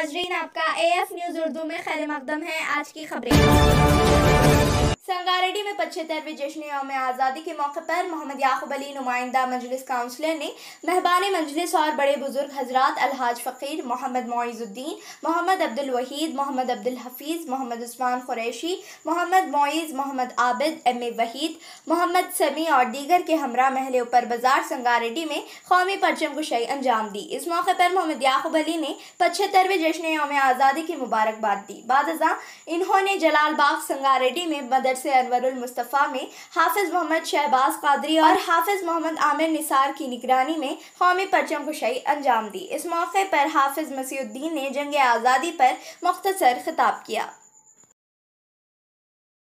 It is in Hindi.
नाजरीन आपका ए एफ़ न्यूज़ उर्दू में खैर मकदम है। आज की खबरें। संगारेडी में पचहत्तरवें जश्न यौम आज़ादी के मौके पर मोहम्मद याकूब अली नुमाइंदा मजलिस काउंसलर ने मेहबान मजलिस और बड़े बुज़ुर्ग हजरात अलहाज फ़कीर, मोहम्मद मोइजुद्दीन, मोहम्मद अब्दुल वहीद, मोहम्मद अब्दुल हफीज़, मोहम्मद उस्मान कुरैशी, मोहम्मद मोइज़, मोहम्मद आबिद, एम ए वहीद, मोहम्मद समी और दीगर के हमरा महल ऊपर बाज़ार संगारेडी में कौमी परचम कुशाई अंजाम दी। इस मौके पर मोहम्मद याकूब अली ने पचहत्तरवें जश्न यौम आज़ादी की मुबारकबाद दी। बाद इन्होंने जलाल बाग संगारेडी में मदरस से अनवरुल मुस्तफ़ा में हाफिज़ मोहम्मद शहबाज कादरी और हाफिज़ मोहम्मद आमिर निसार की निगरानी में कौमी परचम कुशाई अंजाम दी। इस मौके पर हाफिज़ मसीउद्दीन ने जंग आज़ादी पर मुख्तसर खिताब किया।